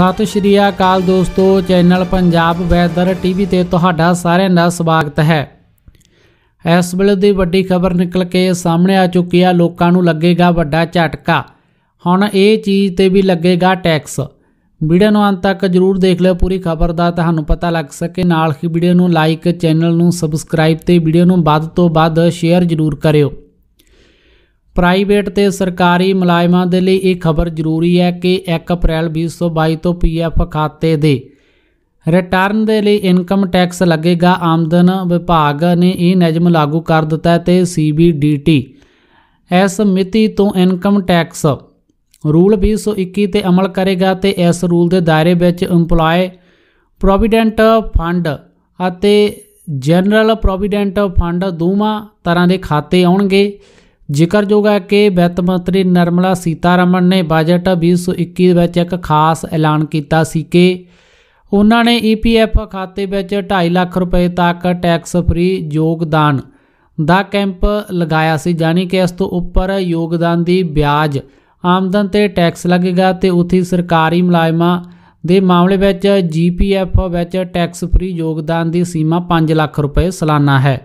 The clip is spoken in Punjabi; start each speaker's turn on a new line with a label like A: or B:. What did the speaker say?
A: ਸਤਿ ਸ਼੍ਰੀ ਅਕਾਲ ਦੋਸਤੋ, ਚੈਨਲ ਪੰਜਾਬ ਵੈਦਰ ਟੀਵੀ ਤੇ ਤੁਹਾਡਾ ਸਾਰਿਆਂ ਦਾ ਸਵਾਗਤ ਹੈ। ਇਸ ਵੇਲੇ ਦੀ ਵੱਡੀ ਖਬਰ ਨਿਕਲ ਕੇ ਸਾਹਮਣੇ ਆ ਚੁੱਕੀ ਆ, ਲੋਕਾਂ ਨੂੰ ਲੱਗੇਗਾ ਵੱਡਾ ਝਟਕਾ। ਹੁਣ ਇਹ ਚੀਜ਼ ਤੇ ਵੀ ਲੱਗੇਗਾ ਟੈਕਸ। ਵੀਡੀਓ ਨੂੰ ਅੰਤ ਤੱਕ ਜਰੂਰ ਦੇਖ ਲਿਓ, ਪੂਰੀ ਖਬਰ ਦਾ ਤੁਹਾਨੂੰ ਪਤਾ ਲੱਗ ਸਕੇ। ਨਾਲ ਹੀ ਵੀਡੀਓ ਨੂੰ ਲਾਈਕ ਚੈਨਲ ਨੂੰ ਸਬਸਕ੍ਰਾਈਬ ਤੇ ਵੀਡੀਓ ਨੂੰ ਵੱਧ ਤੋਂ ਵੱਧ ਸ਼ੇਅਰ ਜਰੂਰ ਕਰਿਓ। ਪ੍ਰਾਈਵੇਟ ਤੇ ਸਰਕਾਰੀ ਮੁਲਾਜ਼ਮਾਂ ਦੇ ਲਈ ਇਹ ਖਬਰ ਜ਼ਰੂਰੀ ਹੈ ਕਿ 1 ਅਪ੍ਰੈਲ 2022 ਤੋਂ ਪੀਐਫ ਖਾਤੇ ਦੇ ਰਿਟਰਨ ਦੇ ਲਈ ਇਨਕਮ ਟੈਕਸ ਲੱਗੇਗਾ। ਆਮਦਨ ਵਿਭਾਗ ਨੇ ਇਹ ਨਿਯਮ ਲਾਗੂ ਕਰ ਦਿੱਤਾ ਹੈ ਤੇ ਸੀਬੀਡੀਟੀ ਇਸ ਮਿਤੀ ਤੋਂ ਇਨਕਮ ਟੈਕਸ ਰੂਲ 2021 ਤੇ ਅਮਲ ਕਰੇਗਾ ਤੇ ਇਸ ਰੂਲ ਦੇ ਦਾਇਰੇ ਵਿੱਚ EMPLOYE ਪ੍ਰੋਵੀਡੈਂਟ ਫੰਡ ਅਤੇ ਜਨਰਲ ਪ੍ਰੋਵੀਡੈਂਟ ਫੰਡ ਦੋਵਾਂ ਤਰ੍ਹਾਂ ਦੇ ਖਾਤੇ ਆਉਣਗੇ। ਜ਼ਿਕਰਯੋਗ ਹੈ ਕਿ ਵਿੱਤ ਮੰਤਰੀ ਨਿਰਮਲਾ ਸੀਤਾਰਮਨ ਨੇ ਬਜਟ 2021 ਵਿੱਚ ਇੱਕ ਖਾਸ ਐਲਾਨ ਕੀਤਾ ਸੀ ਕਿ ਉਹਨਾਂ ਨੇ ਈਪੀਐਫ ਖਾਤੇ ਵਿੱਚ 2.5 ਲੱਖ ਰੁਪਏ ਤੱਕ ਟੈਕਸ ਫ੍ਰੀ ਯੋਗਦਾਨ ਦਾ ਕੈਂਪ ਲਗਾਇਆ ਸੀ ਜਾਨੀ ਕਿ ਇਸ ਤੋਂ ਉੱਪਰ ਯੋਗਦਾਨ ਦੀ ਵਿਆਜ ਆਮਦਨ ਤੇ ਟੈਕਸ ਲੱਗੇਗਾ ਤੇ ਉਥੇ ਸਰਕਾਰੀ ਮੁਲਾਜ਼ਮਾਂ ਦੇ ਮਾਮਲੇ ਵਿੱਚ ਜੀਪੀਐਫ ਵਿੱਚ ਟੈਕਸ ਫ੍ਰੀ ਯੋਗਦਾਨ ਦੀ ਸੀਮਾ 5 ਲੱਖ ਰੁਪਏ ਸਾਲਾਨਾ ਹੈ।